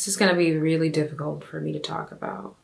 This is gonna be really difficult for me to talk about.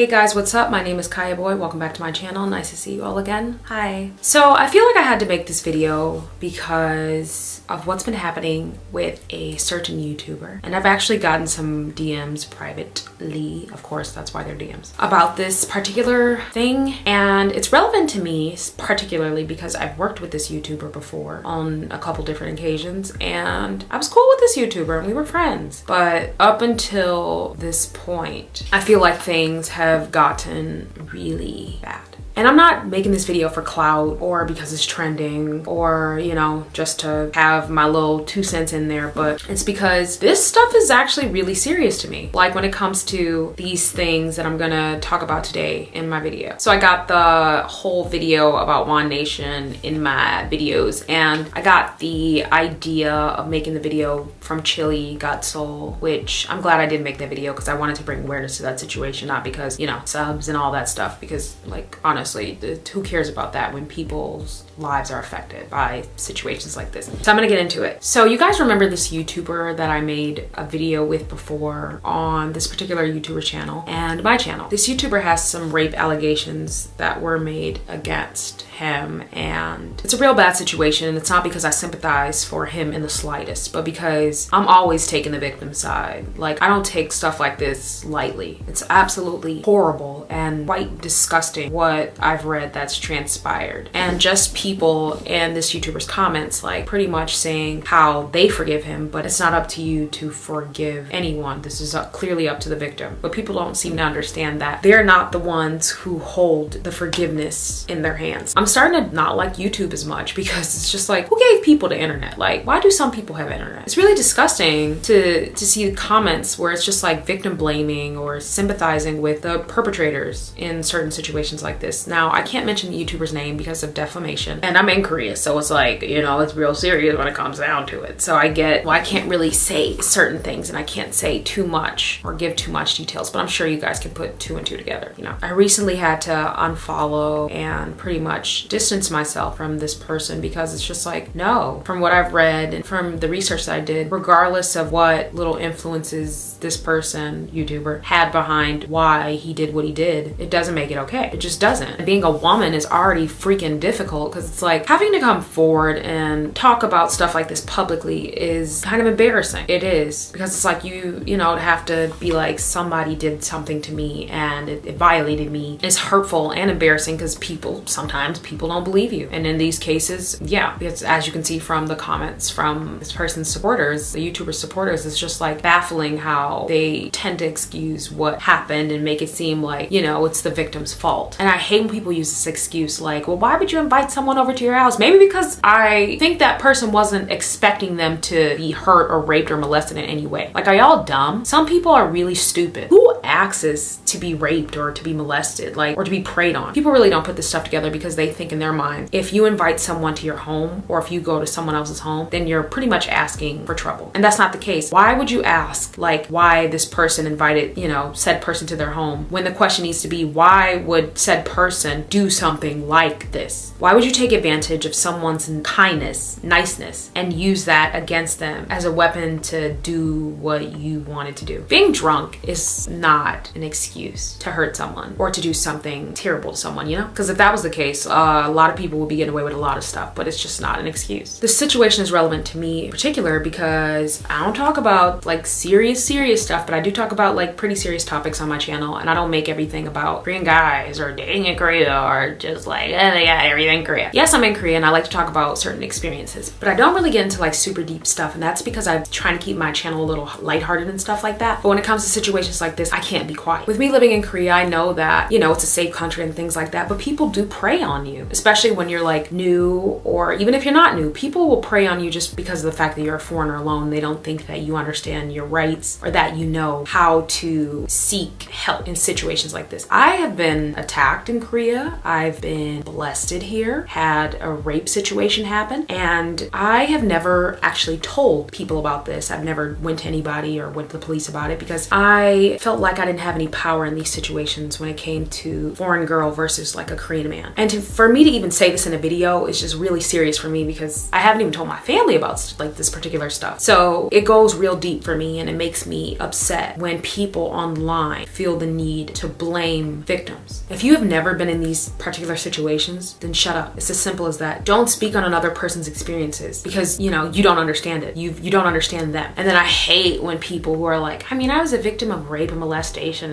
Hey guys, what's up? My name is Kiya Boyd. Welcome back to my channel. Nice to see you all again. Hi. So I feel like I had to make this video because of what's been happening with a certain YouTuber. And I've actually gotten some DMs privately, of course, that's why they're DMs, about this particular thing. And it's relevant to me particularly because I've worked with this YouTuber before on a couple different occasions and I was cool with this YouTuber and we were friends. But up until this point, I feel like things have have gotten really bad. And I'm not making this video for clout or because it's trending or, you know, just to have my little two cents in there, but it's because this stuff is actually really serious to me. Like when it comes to these things that I'm gonna talk about today in my video. So I got the whole video about Juan Nation in my videos and I got the idea of making the video from Chili Got Soul, which I'm glad I did make that video because I wanted to bring awareness to that situation, not because, you know, subs and all that stuff, because like honestly, honestly, who cares about that when people's lives are affected by situations like this? So I'm gonna get into it. So you guys remember this YouTuber that I made a video with before on this particular YouTuber channel and my channel. This YouTuber has some rape allegations that were made against him and it's a real bad situation it's not because I sympathize for him in the slightest but because I'm always taking the victim side like I don't take stuff like this lightly it's absolutely horrible and quite disgusting what I've read that's transpired and just people and this YouTuber's comments like pretty much saying how they forgive him but it's not up to you to forgive anyone this is uh, clearly up to the victim but people don't seem to understand that they're not the ones who hold the forgiveness in their hands I'm starting to not like YouTube as much because it's just like, who gave people the internet? Like, why do some people have internet? It's really disgusting to, to see the comments where it's just like victim blaming or sympathizing with the perpetrators in certain situations like this. Now, I can't mention the YouTuber's name because of defamation and I'm in Korea. So it's like, you know, it's real serious when it comes down to it. So I get, well, I can't really say certain things and I can't say too much or give too much details, but I'm sure you guys can put two and two together, you know. I recently had to unfollow and pretty much distance myself from this person because it's just like, no. From what I've read and from the research that I did, regardless of what little influences this person, YouTuber, had behind why he did what he did, it doesn't make it okay. It just doesn't. And being a woman is already freaking difficult because it's like having to come forward and talk about stuff like this publicly is kind of embarrassing. It is because it's like you, you know, have to be like, somebody did something to me and it, it violated me. It's hurtful and embarrassing because people sometimes people don't believe you. And in these cases, yeah, because as you can see from the comments from this person's supporters, the YouTuber supporters, it's just like baffling how they tend to excuse what happened and make it seem like, you know, it's the victim's fault. And I hate when people use this excuse like, well, why would you invite someone over to your house? Maybe because I think that person wasn't expecting them to be hurt or raped or molested in any way. Like, are y'all dumb? Some people are really stupid. Who asks to be raped or to be molested, like, or to be preyed on? People really don't put this stuff together because they think in their mind if you invite someone to your home or if you go to someone else's home, then you're pretty much asking for trouble. And that's not the case. Why would you ask like why this person invited, you know, said person to their home when the question needs to be why would said person do something like this? Why would you take advantage of someone's kindness, niceness, and use that against them as a weapon to do what you wanted to do? Being drunk is not an excuse to hurt someone or to do something terrible to someone, you know? Because if that was the case, uh, a lot of people will be getting away with a lot of stuff, but it's just not an excuse. This situation is relevant to me in particular because I don't talk about like serious, serious stuff, but I do talk about like pretty serious topics on my channel and I don't make everything about Korean guys or dating in Korea or just like, eh, they got everything Korea. Yes, I'm in Korea and I like to talk about certain experiences, but I don't really get into like super deep stuff and that's because I'm trying to keep my channel a little lighthearted and stuff like that. But when it comes to situations like this, can't be quiet. With me living in Korea, I know that, you know, it's a safe country and things like that, but people do prey on you especially when you're like new or even if you're not new, people will prey on you just because of the fact that you're a foreigner alone. They don't think that you understand your rights or that you know how to seek help in situations like this. I have been attacked in Korea. I've been molested here, had a rape situation happen, and I have never actually told people about this. I've never went to anybody or went to the police about it because I felt like like I didn't have any power in these situations when it came to foreign girl versus like a Korean man. And to, for me to even say this in a video is just really serious for me because I haven't even told my family about like this particular stuff. So it goes real deep for me and it makes me upset when people online feel the need to blame victims. If you have never been in these particular situations, then shut up. It's as simple as that. Don't speak on another person's experiences because, you know, you don't understand it. You you don't understand them. And then I hate when people who are like, I mean, I was a victim of rape and molestation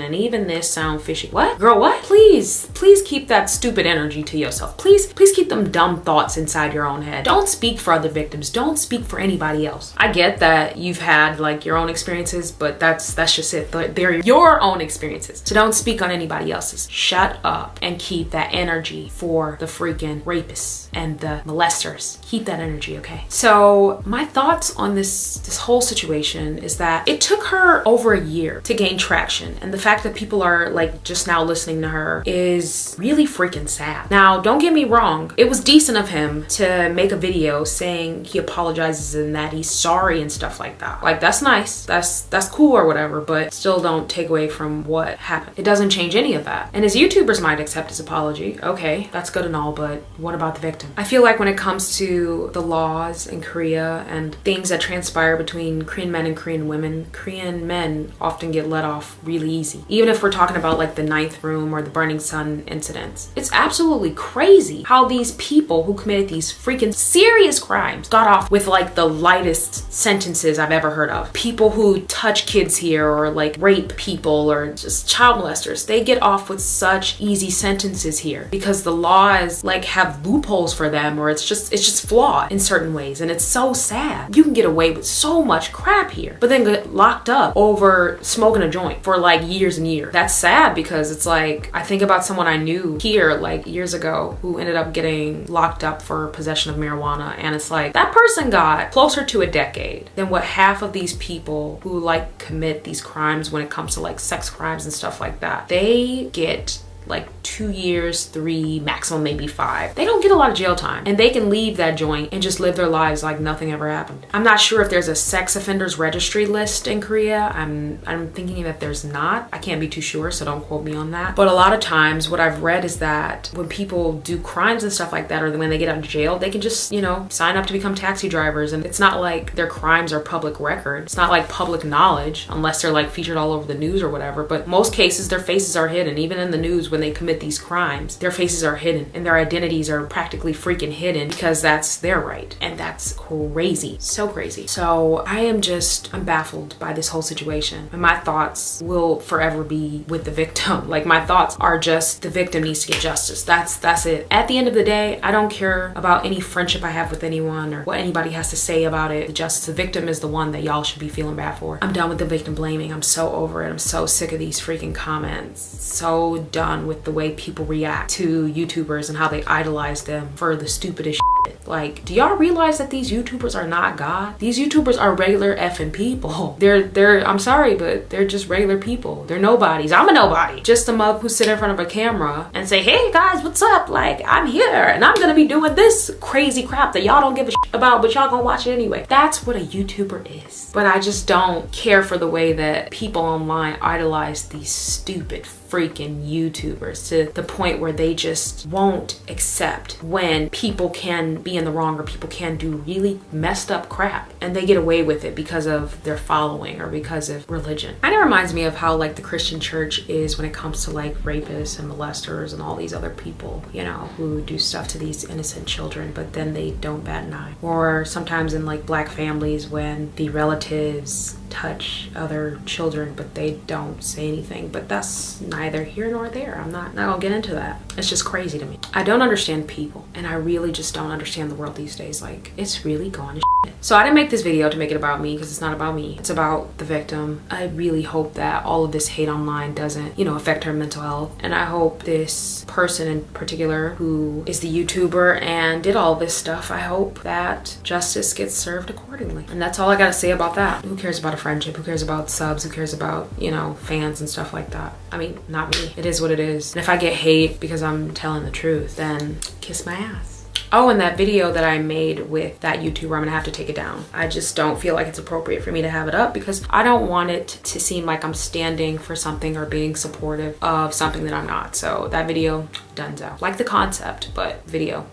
and even this sound fishy. What? Girl, what? Please, please keep that stupid energy to yourself. Please, please keep them dumb thoughts inside your own head. Don't speak for other victims. Don't speak for anybody else. I get that you've had like your own experiences, but that's that's just it. They're your own experiences. So don't speak on anybody else's. Shut up and keep that energy for the freaking rapists and the molesters. Keep that energy, okay? So my thoughts on this this whole situation is that it took her over a year to gain traction. And the fact that people are like just now listening to her is really freaking sad. Now, don't get me wrong. It was decent of him to make a video saying he apologizes and that he's sorry and stuff like that. Like that's nice. That's that's cool or whatever, but still don't take away from what happened. It doesn't change any of that. And his YouTubers might accept his apology. Okay, that's good and all, but what about the victim? I feel like when it comes to the laws in Korea and things that transpire between Korean men and Korean women, Korean men often get let off really easy. Even if we're talking about like the Nth Room or the burning sun incidents. It's absolutely crazy how these people who committed these freaking serious crimes got off with like the lightest sentences I've ever heard of. People who touch kids here or like rape people or just child molesters, they get off with such easy sentences here because the laws like have loopholes for them or it's just it's just flawed in certain ways and it's so sad. You can get away with so much crap here, but then get locked up over smoking a joint for like years and years. That's sad because it's like I think about someone I knew here like years ago who ended up getting locked up for possession of marijuana and it's like that person got closer to a decade than what half of these people who like commit these crimes when it comes to like sex crimes and stuff like that. They get like two years, three, maximum maybe five. They don't get a lot of jail time and they can leave that joint and just live their lives like nothing ever happened. I'm not sure if there's a sex offenders registry list in Korea. I'm I'm thinking that there's not. I can't be too sure, so don't quote me on that. But a lot of times what I've read is that when people do crimes and stuff like that or when they get out of jail, they can just, you know, sign up to become taxi drivers and it's not like their crimes are public record. It's not like public knowledge unless they're like featured all over the news or whatever. But most cases their faces are hidden even in the news when they commit these crimes, their faces are hidden and their identities are practically freaking hidden because that's their right. And that's crazy. So crazy. So I am just, I'm baffled by this whole situation. And my thoughts will forever be with the victim. Like my thoughts are just the victim needs to get justice. That's that's it. At the end of the day, I don't care about any friendship I have with anyone or what anybody has to say about it. The justice, the victim is the one that y'all should be feeling bad for. I'm done with the victim blaming. I'm so over it. I'm so sick of these freaking comments. So done with the way people react to YouTubers and how they idolize them for the stupidest shit. Like, do y'all realize that these YouTubers are not God? These YouTubers are regular effing people. They're, they're, I'm sorry, but they're just regular people. They're nobodies. I'm a nobody. Just a mug who sit in front of a camera and say, hey guys, what's up? Like, I'm here and I'm gonna be doing this crazy crap that y'all don't give a shit about, but y'all gonna watch it anyway. That's what a YouTuber is. But I just don't care for the way that people online idolize these stupid freaking YouTubers to the point where they just won't accept when people can be in the wrong or people can do really messed up crap and they get away with it because of their following or because of religion. Kind of reminds me of how like the Christian church is when it comes to like rapists and molesters and all these other people, you know, who do stuff to these innocent children, but then they don't bat an eye. Or sometimes in like black families when the relatives touch other children but they don't say anything. But that's neither here nor there. I'm not not gonna get into that. It's just crazy to me. I don't understand people and i really just don't understand the world these days. Like it's really gone so i didn't make this video to make it about me because it's not about me. It's about the victim. I really hope that all of this hate online doesn't you know affect her mental health. And i hope this person in particular who is the youtuber and did all this stuff i hope that justice gets served accordingly. And that's all i gotta say about that. Who cares about a friendship? Who cares about subs? Who cares about, you know, fans and stuff like that? I mean, not me. It is what it is. And if I get hate because I'm telling the truth, then kiss my ass. Oh, and that video that I made with that YouTuber, I'm gonna have to take it down. I just don't feel like it's appropriate for me to have it up because I don't want it to seem like I'm standing for something or being supportive of something that I'm not. So that video, donezo. Like the concept, but video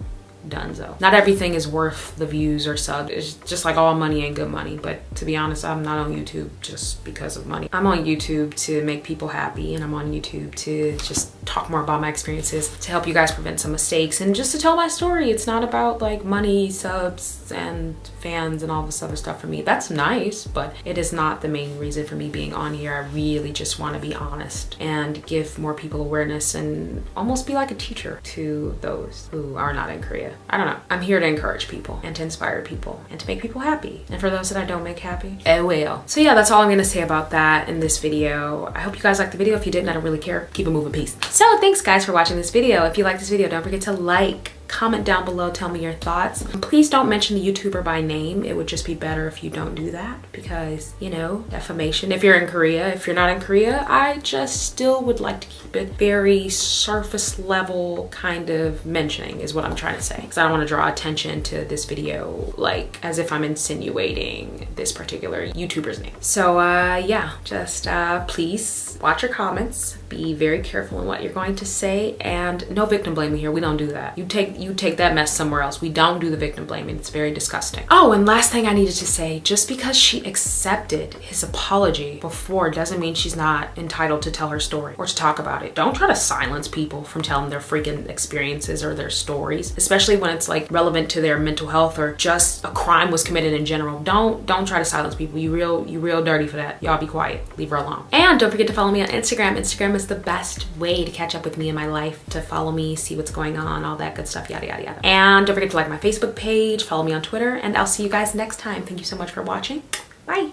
donezo. Not everything is worth the views or sub. It's just like all money ain't good money. But to be honest, I'm not on YouTube just because of money. I'm on YouTube to make people happy and I'm on YouTube to just talk more about my experiences, to help you guys prevent some mistakes and just to tell my story. It's not about like money, subs, and fans and all this other stuff for me. That's nice, but it is not the main reason for me being on here. I really just want to be honest and give more people awareness and almost be like a teacher to those who are not in Korea. I don't know. I'm here to encourage people and to inspire people and to make people happy. And for those that I don't make happy, oh well. So yeah, that's all I'm gonna say about that in this video. I hope you guys liked the video. If you didn't, I don't really care. Keep it moving, peace. So thanks guys for watching this video. If you like this video, don't forget to like, comment down below tell me your thoughts. Please don't mention the youtuber by name. It would just be better if you don't do that because you know defamation. If you're in korea if you're not in korea i just still would like to keep it very surface level kind of mentioning is what i'm trying to say. Because i don't want to draw attention to this video like as if i'm insinuating this particular youtuber's name. So uh yeah just uh please watch your comments. Be very careful in what you're going to say and no victim blaming here. We don't do that. You take you take that mess somewhere else. We don't do the victim blaming. It's very disgusting. Oh and last thing i needed to say just because she accepted his apology before doesn't mean she's not entitled to tell her story or to talk about it. Don't try to silence people from telling their freaking experiences or their stories especially when it's like relevant to their mental health or just a crime was committed in general. Don't don't try to silence people. You real you real dirty for that. Y'all be quiet. Leave her alone. And don't forget to follow me on instagram. Instagram is is the best way to catch up with me in my life, to follow me, see what's going on, all that good stuff, yada, yada, yada. And don't forget to like my Facebook page, follow me on Twitter, and I'll see you guys next time. Thank you so much for watching. Bye.